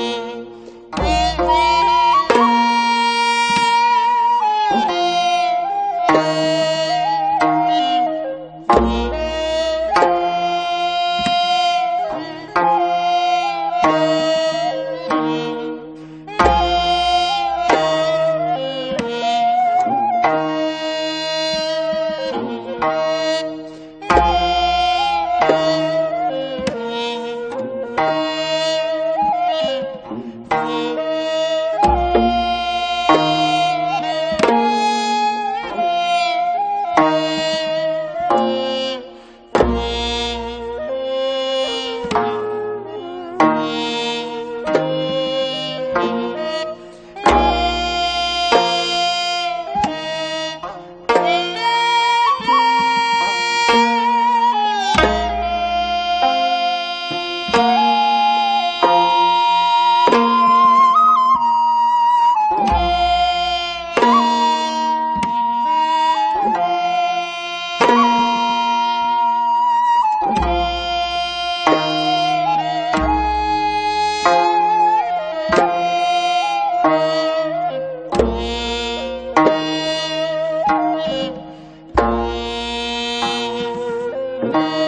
Oh,